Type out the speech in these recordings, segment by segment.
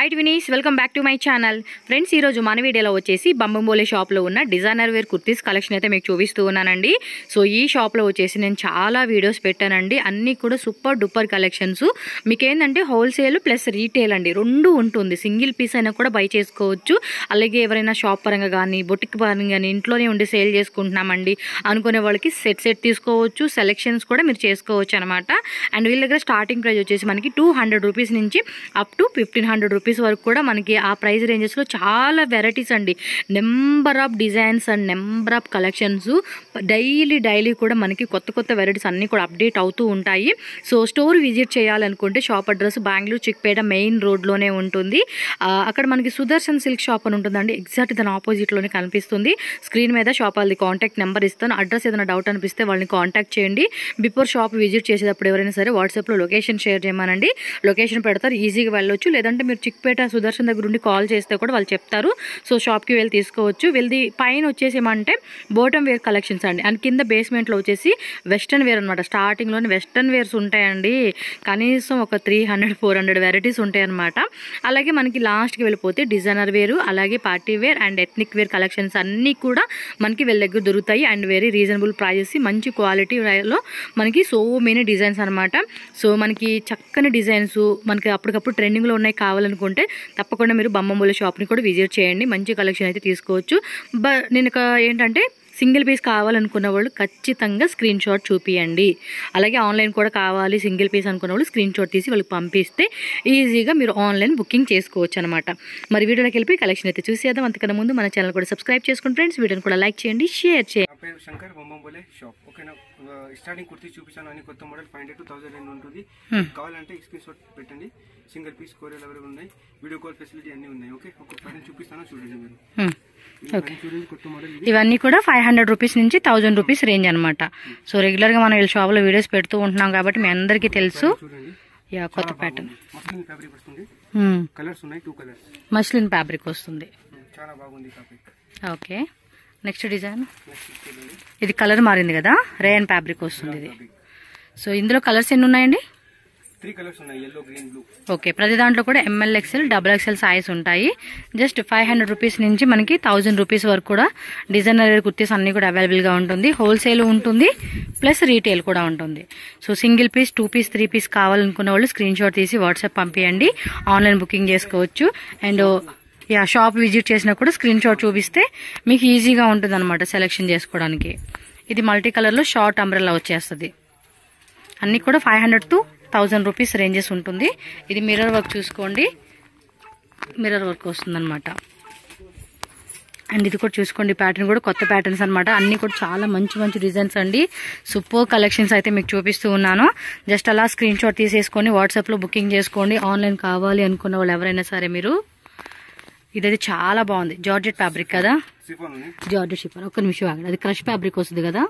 Hi Vini's welcome back to my channel friends ఈరోజు మన వీడియోలో వచ్చేసి బంబంబోలే షాప్లో ఉన్న డిజైనర్ వేర్ కుర్తీస్ కలెక్షన్ అయితే మీకు చూపిస్తూ ఉన్నానండి. సో ఈ షాప్లో వచ్చేసి నేను చాలా వీడియోస్ పెట్టానండి. అన్నీ కూడా సూపర్ డూపర్ కలెక్షన్స్ మీకు ఏంటంటే హోల్సేల్ ప్లస్ రీటైల్ అండి. రెండు ఉంటుంది. సింగిల్ పీస్ అయినా కూడా బై చేసుకోవచ్చు. అలాగే ఎవరైనా షాప్ పరంగా కానీ బొటిక్ పరంగా కానీ ఇంట్లోనే ఉండి సేల్ చేసుకుంటున్నామండి. అనుకునే వాళ్ళకి సెట్ సెట్ తీసుకోవచ్చు. సెలెక్షన్స్ కూడా మీరు చేసుకోవచ్చు అనమాట అండ్ వీళ్ళ దగ్గర స్టార్టింగ్ ప్రైస్ వచ్చేసి మనకి టూ హండ్రెడ్ రూపీస్ నుంచి up to fifteen hundred rupees వరకు కూడా మనకి ఆ ప్రైస్ రేంజెస్లో చాలా వెరైటీస్ అండి. Number of designs and number of collections daily daily కూడా మనకి కొత్త కొత్త వెరైటీస్ అన్నీ కూడా అప్డేట్ అవుతూ ఉంటాయి. సో స్టోర్ విజిట్ చేయాలనుకుంటే shop address Bengaluru Chickpet main రోడ్లోనే ఉంటుంది. అక్కడ మనకి సుదర్శన్ సిల్క్ షాప్ అని ఉంటుందండి. ఎగ్జాక్ట్ దాని ఆపోజిట్లోనే కనిపిస్తుంది. స్క్రీన్ మీద షాప్ వాళ్ళది కాంటాక్ట్ నెంబర్ ఇస్తాను. అడ్రస్ ఏదైనా డౌట్ అనిపిస్తే వాళ్ళని కాంటాక్ట్ చేయండి. బిఫోర్ షాప్ విజిట్ చేసేటప్పుడు ఎవరైనా సరే వాట్సాప్లో లొకేషన్ షేర్ చేయమనండి. లొకేషన్ పెడతారు ఈజీగా వెళ్ళొచ్చు. లేదంటే మీరు చిక్పేట సుదర్శన్ దగ్గర ఉండి కాల్ చేస్తే కూడా వాళ్ళు చెప్తారు. సో షాప్కి వెళ్ళి తీసుకోవచ్చు. వెళ్ళి పైన వచ్చేసి ఏమంటే బోటం వేర్ కలెక్షన్స్ అండి. అండ్ కింద బేస్మెంట్లో వచ్చేసి వెస్ట్రన్ వేర్ అనమాట స్టార్టింగ్లోనే వెస్ట్రన్ వేర్స్ ఉంటాయండి. కనీసం ఒక three hundred four hundred varieties ఉంటాయన్నమాట. అలాగే మనకి లాస్ట్కి వెళ్ళిపోతే డిజైనర్ వేరు అలాగే party wear and ethnic wear collections అన్నీ కూడా మనకి వీళ్ళ దగ్గర దొరుకుతాయి. అండ్ వెరీ రీజనబుల్ ప్రైజెస్ మంచి క్వాలిటీలో మనకి సో మెనీ డిజైన్స్ అనమాట సో మనకి చక్కని డిజైన్స్ మనకి అప్పటికప్పుడు ట్రెండింగ్లో ఉన్నాయి కావాలనుకుంటే తప్పకుండా మీరు బొమ్మమూల షాప్ని కూడా విజిట్ చేయండి. మంచి కలెక్షన్ అయితే తీసుకోవచ్చు. బ నేను ఏంటంటే సింగిల్ పీస్ కావాలనుకున్న వాళ్ళు ఖచ్చితంగా స్క్రీన్ షాట్ చూపియండి. అలాగే ఆన్లైన్ కూడా కావాలి సింగిల్ పీస్ అనుకున్న వాళ్ళు స్క్రీన్ షాట్ తీసి వాళ్ళకి పంపిస్తే ఈజీగా మీరు ఆన్లైన్ బుకింగ్ చేసుకోవచ్చు అనమాట మరి వీడియోలోకి వెళ్ళి కలెక్షన్ అయితే చూసేద్దాం. అంతకన్నా ముందు మన ఛానల్ కూడా సబ్స్క్రైబ్ చేసుకోండి ఫ్రెండ్స్ వీడియోని కూడా లైక్ చేయండి షేర్ చేయండి. నా పేరు శంకర్ బొమ్మంబోలే షాప్. ఓకేనా? ఆ, స్టార్టింగ్ కుర్తీ చూపిస్తాను. అని కొత్త model five hundred two thousand రెండు ఉంటుంది. కావాలంటే స్క్రీన్ షాట్ పెట్టండి. సింగిల్ పీస్ కోరియల్ అవైలబుల్ ఉన్నాయి. వీడియో కాల్ ఫెసిలిటీ అన్నీ ఉన్నాయి. ఓకే? ఒక పైన చూపిస్తాను. చూడండి మీరు. ఇది ఇవన్నీ కూడా ఫైవ్ హండ్రెడ్ రూపీస్ నుంచి థౌజండ్ రూపీస్ రేంజ్ అనమాట సో రెగ్యులర్గా మనం వీళ్ళ షాప్లో వీడియోస్ పెడుతూ ఉంటున్నాం కాబట్టి మీ అందరికీ తెలుసు. యా కొత్త ప్యాటర్న్ మస్లిన్ ఫ్యాబ్రిక్ వస్తుంది. ఓకే నెక్స్ట్ డిజైన్ ఇది కలర్ మారింది కదా? రేయన్ ఫ్యాబ్రిక్ వస్తుంది ఇది. సో ఇందులో కలర్స్ ఎన్ని ఉన్నాయండి? త్రీ కలర్స్ ఉన్నాయి ఎల్లో గ్రీన్ బ్లూ ఓకే ప్రతి దాంట్లో కూడా ML XL double XL size ఉంటాయి. జస్ట్ ఫైవ్ హండ్రెడ్ రూపీస్ నుంచి మనకి థౌజండ్ రూపీస్ వరకు కూడా డిజైనర్ కుర్తీస్ అన్ని కూడా అవైలబుల్గా ఉంటుంది. హోల్సేల్ ఉంటుంది ప్లస్ రీటైల్ కూడా ఉంటుంది. So single piece two piece three piece కావాలనుకున్న వాళ్ళు స్క్రీన్ షాట్ తీసి వాట్సాప్ పంపించండి ఆన్లైన్ బుకింగ్ చేసుకోవచ్చు. అండ్ యా షాప్ విజిట్ చేసినా కూడా స్క్రీన్ షాట్ చూపిస్తే మీకు ఈజీగా ఉంటుంది అనమాట సెలెక్షన్ చేసుకోవడానికి. ఇది మల్టీ కలర్లో షార్ట్ అంబ్రెల్లా వచ్చేస్తుంది. అన్నీ కూడా five hundred to thousand rupees ranges ఉంటుంది. ఇది మిర్రర్ వర్క్ చూసుకోండి. మిర్రర్ వర్క్ వస్తుందన్నమాట. అండ్ ఇది కూడా చూసుకోండి ప్యాటర్న్ కూడా కొత్త ప్యాటర్న్స్ అన్నమాట. అన్ని కూడా చాలా మంచి మంచి డిజైన్స్ అండి. సూపర్ కలెక్షన్స్ అయితే మీకు చూపిస్తూ ఉన్నాను. జస్ట్ అలా స్క్రీన్ షాట్ తీసేసుకొని వాట్సాప్లో బుకింగ్ చేసుకోండి. ఆన్లైన్ కావాలి అనుకున్న వాళ్ళు ఎవరైనా సరే మీరు. ఇదైతే చాలా బాగుంది. జార్జెట్ ఫ్యాబ్రిక్ కదా? జార్జెట్ షిప్పర్ ఒక్క నిమిషం ఆగండి. అది క్రష్ ఫ్యాబ్రిక్ వస్తుంది కదా?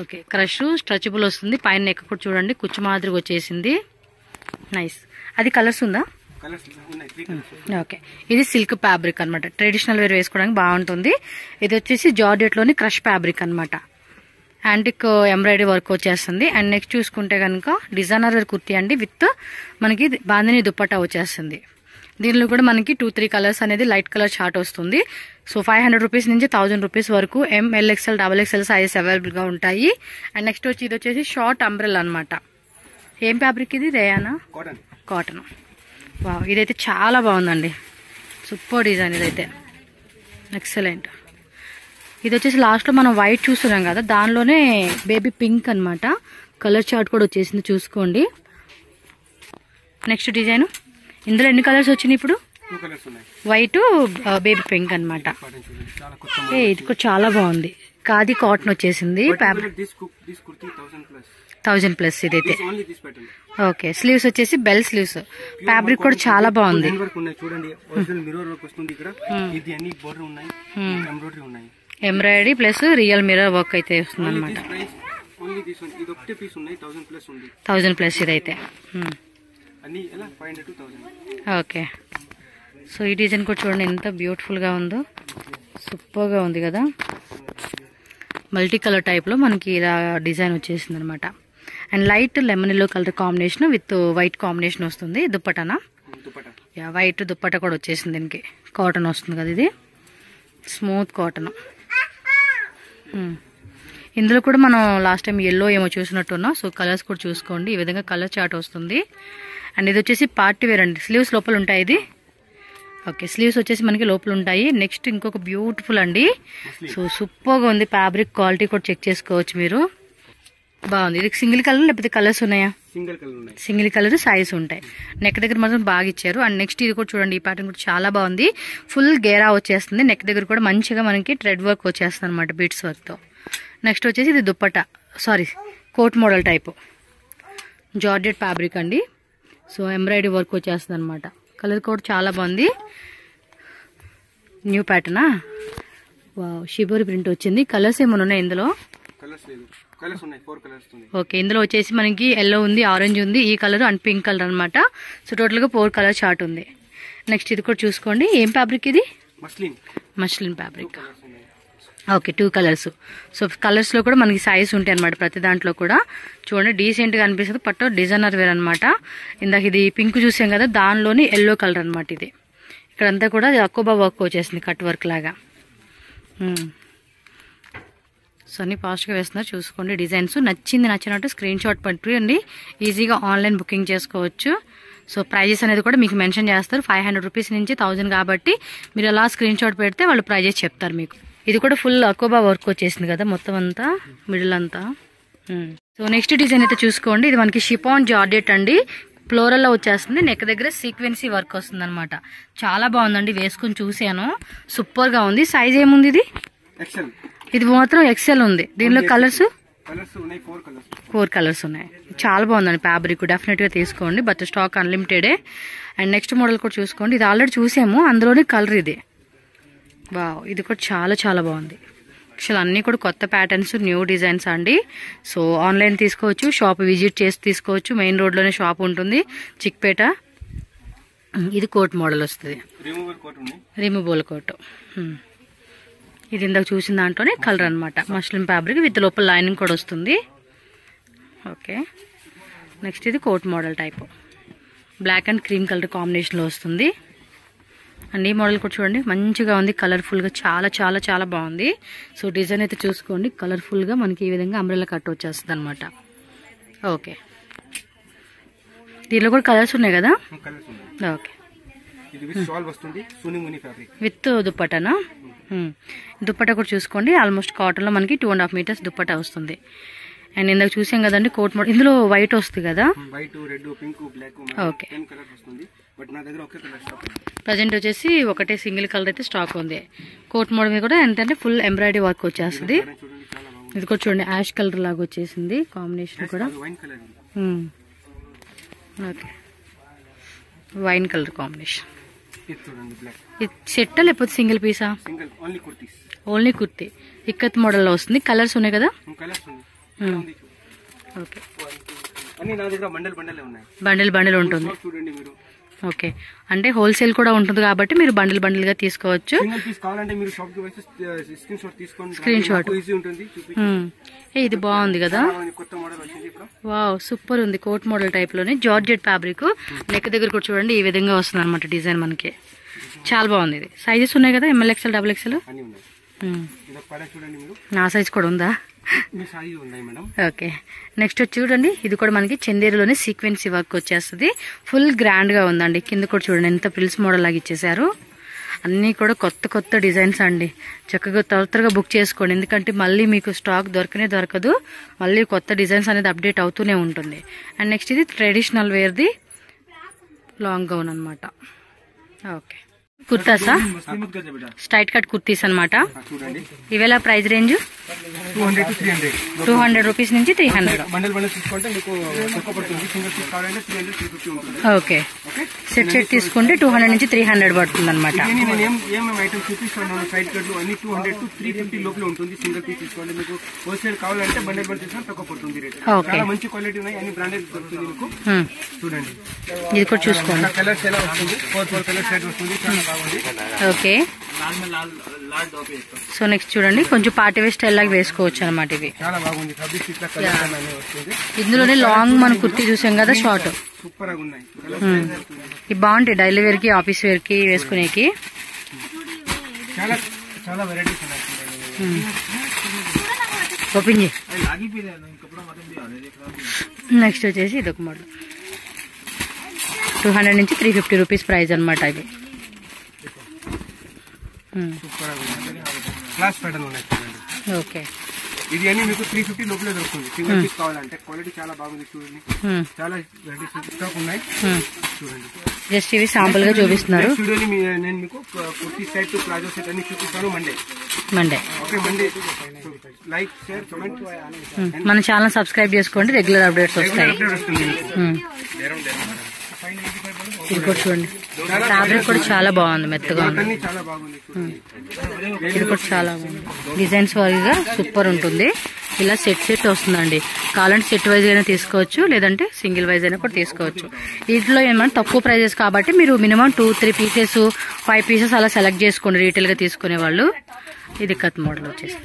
ఓకే క్రష్ స్ట్రెచబుల్ వస్తుంది. పైన నెక్ కూడా చూడండి కుచ్చు మాదిరిగా వచ్చేసింది. నైస్ అది కలర్స్ ఉందా? ఓకే ఇది సిల్క్ ఫ్యాబ్రిక్ అన్నమాట. ట్రెడిషనల్ వేర్ వేసుకోవడానికి బాగుంటుంది. ఇది వచ్చేసి జార్జెట్లోని క్రష్ ఫ్యాబ్రిక్ అన్నమాట. యాంటిక్ ఎంబ్రాయిడరీ వర్క్ వచ్చేస్తుంది. అండ్ నెక్స్ట్ చూసుకుంటే కనుక డిజైనర్ వేర్ కుర్తీ అండి. విత్ మనకి బాందిని దుప్పట్టా వచ్చేస్తుంది. దీనిలో కూడా మనకి టూ త్రీ కలర్స్ అనేది లైట్ కలర్ చార్ట్ వస్తుంది. సో ఫైవ్ హండ్రెడ్ రూపీస్ నుంచి థౌజండ్ రూపీస్ వరకు ML XL double XL sizes అవైలబుల్గా ఉంటాయి. అండ్ నెక్స్ట్ వచ్చి ఇది వచ్చేసి షార్ట్ అంబ్రెల్ అన్నమాట. ఏం ఫ్యాబ్రిక్ ఇది రేయానా కాటన్ వావ్ ఇదైతే చాలా బాగుందండి. సూపర్ డిజైన్ ఇదైతే. ఎక్సలెంట్ ఇది వచ్చేసి లాస్ట్లో మనం వైట్ చూస్తున్నాం కదా దానిలోనే బేబీ పింక్ అన్నమాట. కలర్ చార్ట్ కూడా వచ్చేసింది చూసుకోండి. నెక్స్ట్ డిజైన్ ఇందులో ఎన్ని కలర్స్ వచ్చినాయి ఇప్పుడు? వైట్ బేబీ పింక్ కొత్త ఏ ఇది కూడా చాలా బాగుంది. ఖాదీ కాటన్ వచ్చేసింది. థౌజండ్ ప్లస్ ఇదైతే. ఓకే స్లీవ్స్ వచ్చేసి బెల్ స్లీవ్స్ ఫ్యాబ్రిక్ కూడా చాలా బాగుంది. Embroidery plus real mirror work అయితే వస్తుంది అనమాట థౌజండ్ ప్లస్ ఇదైతే. మ్మ్. అన్ని ఎలా? Five hundred to thousand okay. So ఈ డిజైన్ కూడా చూడండి ఎంత బ్యూటిఫుల్గా ఉందో. సూపర్గా ఉంది కదా. మల్టీ కలర్ టైప్లో మనకి ఇలా డిజైన్ వచ్చేసింది అనమాట and light lemon yellow colour combination with white combination వస్తుంది. దుప్పటనా? యా వైట్ దుప్పట కూడా వచ్చేసింది దీనికి. కాటన్ వస్తుంది కదా ఇది. Smooth cotton. ఇందులో కూడా మనం లాస్ట్ టైం ఎల్లో ఏమో చూసినట్టున్నాం. సో కలర్స్ కూడా చూసుకోండి. ఈ విధంగా కలర్ చార్ట్ వస్తుంది. అండ్ ఇది వచ్చేసి పార్టీ వేర్ అండి. స్లీవ్స్ లోపల ఉంటాయి ఇది. ఓకే స్లీవ్స్ వచ్చేసి మనకి లోపల ఉంటాయి. నెక్స్ట్ ఇంకొక బ్యూటిఫుల్ అండి. సో సూపర్గా ఉంది. ఫ్యాబ్రిక్ క్వాలిటీ కూడా చెక్ చేసుకోవచ్చు మీరు. బాగుంది. ఇది సింగిల్ కలర్ లేకపోతే కలర్స్ ఉన్నాయా? Single colour single colour size ఉంటాయి. నెక్ దగ్గర మాత్రం బాగా ఇచ్చారు. అండ్ నెక్స్ట్ ఇది కూడా చూడండి. ఈ ప్యాటర్న్ కూడా చాలా బాగుంది. ఫుల్ గేరా వచ్చేస్తుంది. నెక్ దగ్గర కూడా మంచిగా మనకి థ్రెడ్ వర్క్ వచ్చేస్తుంది అనమాట బీట్స్ వర్క్తో నెక్స్ట్ వచ్చేసి ఇది dupatta. Sorry coat model type georgette fabric అండి. సో ఎంబ్రాయిడరీ వర్క్ వచ్చేస్తుంది అనమాట కలర్ కూడా చాలా బాగుంది. న్యూ ప్యాటర్నా షిబోరి ప్రింట్ వచ్చింది. కలర్స్ ఏమైనా ఉన్నాయి ఇందులో? ఓకే ఇందులో వచ్చేసి మనకి ఎల్లో ఉంది ఆరెంజ్ ఉంది. ఈ కలర్ అండ్ పింక్ కలర్ అనమాట సో టోటల్గా ఫోర్ కలర్ చార్ట్ ఉంది. నెక్స్ట్ ఇది కూడా చూసుకోండి. ఏం ఫ్యాబ్రిక్ ఇది? Muslin muslin fabric okay two colours so కలర్స్లో కూడా మనకి సైజ్ ఉంటాయి అనమాట ప్రతి దాంట్లో కూడా. చూడండి డీసెంట్గా అనిపిస్తుంది. పట్టు డిజైనర్ వేర్ అనమాట ఇందాక ఇది పింక్ చూసాం కదా దానిలోని ఎల్లో కలర్ అనమాట ఇది. ఇక్కడంతా కూడా అక్కుబా వర్క్ వచ్చేసింది కట్ వర్క్ లాగా. Hmm. సో అన్ని ఫాస్ట్గా వేస్తున్నారు. చూసుకోండి డిజైన్స్. నచ్చింది నచ్చినట్టు స్క్రీన్ షాట్ పట్టుకోండి. ఈజీగా ఆన్లైన్ బుకింగ్ చేసుకోవచ్చు. సో ప్రైజెస్ అనేది కూడా మీకు మెన్షన్ చేస్తారు. ఫైవ్ హండ్రెడ్ రూపీస్ నుంచి థౌజండ్ కాబట్టి మీరు అలా స్క్రీన్ షాట్ పెడితే వాళ్ళు ప్రైజెస్ చెప్తారు మీకు. ఇది కూడా ఫుల్ అకోబా వర్క్ వచ్చేసింది కదా మొత్తం అంతా మిడిల్ అంతా. సో నెక్స్ట్ డిజైన్ అయితే చూసుకోండి. ఇది మనకి షిపాన్ జార్డెట్ అండి. ఫ్లోరల్లో వచ్చేస్తుంది. నెక్ దగ్గర సీక్వెన్సీ వర్క్ వస్తుంది అనమాట చాలా బాగుందండి వేసుకుని చూసాను సూపర్గా ఉంది. సైజ్ ఏముంది ఇది? ఇది మాత్రం ఎక్సెల్ ఉంది. దీనిలో కలర్స్ కలర్స్ ఉన్నాయి ఫోర్ కలర్స్ ఫోర్ కలర్స్ ఉన్నాయి. చాలా బాగుందండి ఫ్యాబ్రిక్ డెఫినెట్గా తీసుకోండి. బట్ స్టాక్ అన్లిమిటెడే అండ్ నెక్స్ట్ మోడల్ కూడా చూసుకోండి. ఇది ఆల్రెడీ చూసాము. అందులోనే కలర్ ఇది. వావ్ ఇది కూడా చాలా చాలా బాగుంది. యాక్చువల్ అన్నీ కూడా కొత్త ప్యాటర్న్స్ న్యూ డిజైన్స్ అండి. సో ఆన్లైన్ తీసుకోవచ్చు షాప్ విజిట్ చేసి తీసుకోవచ్చు. మెయిన్ రోడ్లోనే షాప్ ఉంటుంది చిక్పేట. ఇది కోట్ మోడల్ వస్తుంది. Removal coat removable. ఇది ఇందాక చూసిన దాంట్లోనే కలర్ అనమాట మష్రూమ్ ఫ్యాబ్రిక్ విత్ లోపల లైనింగ్ కూడా వస్తుంది. ఓకే నెక్స్ట్ ఇది coat model type black and cream colour కాంబినేషన్లో వస్తుంది. అండ్ ఈ మోడల్ కూడా చూడండి. మంచిగా ఉంది. కలర్ఫుల్గా చాలా చాలా చాలా బాగుంది. సో డిజైన్ అయితే చూసుకోండి. కలర్ఫుల్గా మనకి ఈ విధంగా అంబ్రెల్లా కట్ వచ్చేస్తుంది అనమాట ఓకే దీనిలో కూడా కలర్స్ ఉన్నాయి కదా? ఓకే విత్ దుప్పటనా. దుప్పట కూడా చూసుకోండి. ఆల్మోస్ట్ కాటన్లో మనకి two and half metres dupatta వస్తుంది. అండ్ ఇందాక చూసాం కదండి కోట్ మోడల్ ఇందులో వైట్ వస్తుంది కదా? వైట్ ప్రజెంట్ వచ్చేసి ఒకటే సింగిల్ కలర్ అయితే స్టాక్ ఉంది. కోట్ మోడల్ మీద కూడా ఏంటంటే ఫుల్ ఎంబ్రాయిడరీ వర్క్ వచ్చేస్తుంది. ఇది కూడా చూడండి యాష్ కలర్ లాగా వచ్చేసింది కాంబినేషన్ కూడా. వైన్ కలర్ మ్మ్. ఓకే. Wine colour combination. సెట్టా లేకపోతే సింగిల్ పీసా? ఓన్లీ కుర్తి. ఇక్కత్ మోడల్లో వస్తుంది. కలర్స్ ఉన్నాయి కదా. ఓకే. బండల్ బండలే ఉంటుంది. ఓకే. అంటే హోల్సేల్ కూడా ఉంటుంది కాబట్టి మీరు బండిల్ బండిల్గా తీసుకోవచ్చు వచ్చి స్క్రీన్ షాట్. ఏ ఇది బాగుంది కదా? వావ్ సూపర్ ఉంది. కోట్ మోడల్ టైప్లోనే. జార్జెట్ ఫ్యాబ్రిక్ నెక్ దగ్గర కూడా చూడండి ఈ విధంగా వస్తుంది అనమాట డిజైన్ మనకి. చాలా బాగుంది ఇది. సైజెస్ ఉన్నాయి కదా? ఎంఎల్ ఎక్స్ఎల్ డబుల్ ఎక్స్ఎల్ నా సైజ్ కూడా ఉందా? ఓకే. నెక్స్ట్ చూడండి. ఇది కూడా మనకి చందేరులోనే సీక్వెన్సీ వర్క్ వచ్చేస్తుంది. ఫుల్ గ్రాండ్గా ఉందండి. కింద కూడా చూడండి. ఎంత ప్రిల్స్ మోడల్ లాగా ఇచ్చేసారు అన్నీ కూడా కొత్త కొత్త డిజైన్స్ అండి. చక్కగా త్వర త్వరగా బుక్ చేసుకోండి. ఎందుకంటే మళ్ళీ మీకు స్టాక్ దొరకనే దొరకదు. మళ్ళీ కొత్త డిజైన్స్ అనేది అప్డేట్ అవుతూనే ఉంటుంది. అండ్ నెక్స్ట్ ఇది ట్రెడిషనల్ వేర్ది లాంగ్ గౌన్ అనమాట ఓకే. కుర్తాసా? స్ట్రైట్ కట్ కుర్తీస్ అనమాట ఇవేలా price range? Two hundred rupees నుంచి three hundred okay. Set set తీసుకుంటే టూ హండ్రెడ్ నుంచి త్రీ హండ్రెడ్ పడుతుంది అనమాట ఇది కూడా చూసుకోండి. ఓకే. సో నెక్స్ట్ చూడండి కొంచెం పార్టీ వేర్ స్టైల్ లాగా వేసుకోవచ్చు అనమాట ఇవి. ఇందులోనే లాంగ్ మన కుర్తీ చూసాం కదా షార్ట్ కలర్ ఇవి బాగుంటాయి డైలీ వేర్కి ఆఫీస్ వేర్కి వేసుకునేకి. ఓపెన్ చేయి అది ఉంది? నెక్స్ట్ వచ్చేసి ఇదొక మోడల్ టూ హండ్రెడ్ నుంచి త్రీ ఫిఫ్టీ రూపీస్ ప్రైస్ అనమాట ఇవి. సూపర్గా ఉంది క్లాస్ ప్యాటర్న్ ఉన్నాయి చూడండి. ఓకే. ఇది అన్ని మీకు త్రీ ఫిఫ్టీ లోపలే దొరుకుతుంది. సింగిల్ పీస్ కావాలంటే క్వాలిటీ చాలా బాగుంది చూడండి. చాలా స్టాక్ ఉన్నాయి. చూడండి. జస్ట్ ఇవి శాంపుల్గా చూపిస్తున్నారు. నేను మీకు కుర్తీ సెట్ ప్లాజో సెట్ అన్ని చూపిస్తాను Monday Monday okay Monday like share comment మన ఛానల్ సబ్స్క్రైబ్ చేసుకోండి. రెగ్యులర్ అప్డేట్స్ వస్తాయి అప్డేట్ వస్తుంది మీకు ఉమ్. ఇది కూడా చూడండి ఫ్యాబ్రిక్ కూడా చాలా బాగుంది మెత్తగా ఉంది. ఇది కూడా చాలా బాగుంది. డిజైన్స్ వారీగా సూపర్ ఉంటుంది. ఇలా సెట్ సెట్ వస్తుందండి. కావాలంటే సెట్ వైజ్ అయినా తీసుకోవచ్చు లేదంటే సింగిల్ వైజ్ అయినా కూడా తీసుకోవచ్చు. వీటిలో ఏమన్నా తక్కువ ప్రైజెస్ కాబట్టి మీరు minimum two three pieces five pieces అలా సెలెక్ట్ చేసుకోండి రీటైల్గా తీసుకునే వాళ్ళు ఇది కత్ మోడల్ వచ్చేసి